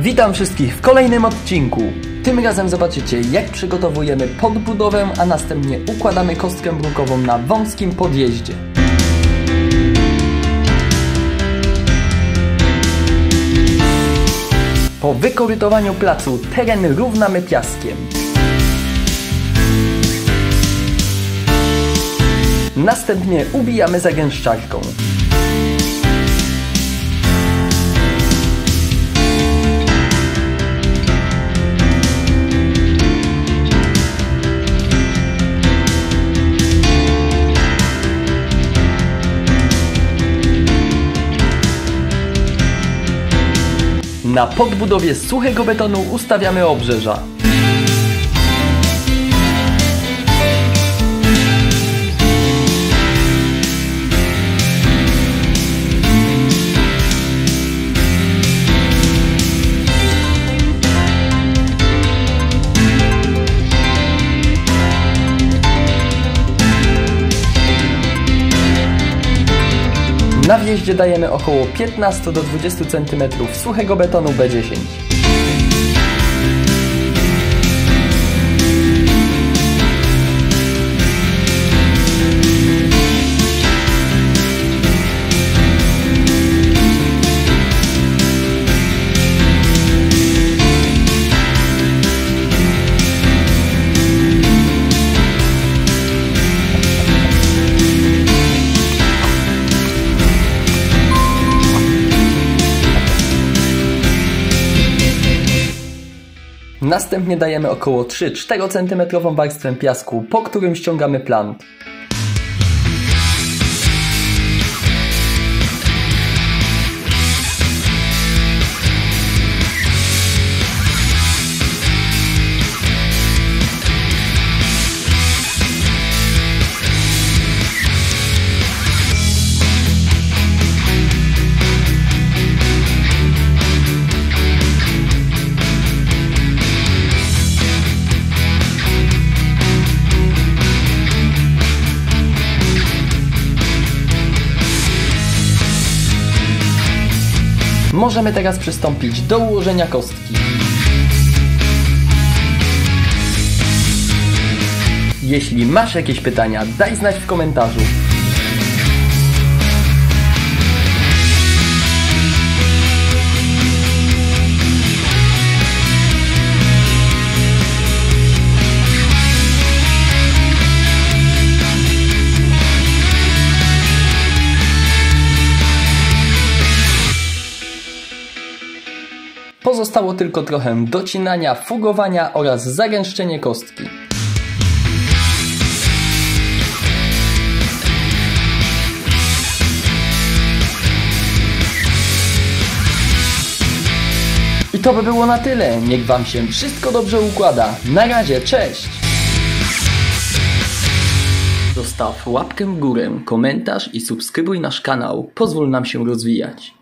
Witam wszystkich w kolejnym odcinku. Tym razem zobaczycie jak przygotowujemy podbudowę, a następnie układamy kostkę brukową na wąskim podjeździe. Po wykorytowaniu placu teren równamy piaskiem. Następnie ubijamy zagęszczarką. Na podbudowie suchego betonu ustawiamy obrzeża. Na wjeździe dajemy około 15 do 20 cm suchego betonu B10. Następnie dajemy około 3-4 cm warstwę piasku, po którym ściągamy plant. Możemy teraz przystąpić do ułożenia kostki. Jeśli masz jakieś pytania, daj znać w komentarzu. Pozostało tylko trochę docinania, fugowania oraz zagęszczenie kostki. I to by było na tyle. Niech Wam się wszystko dobrze układa. Na razie, cześć! Zostaw łapkę w górę, komentarz i subskrybuj nasz kanał. Pozwól nam się rozwijać.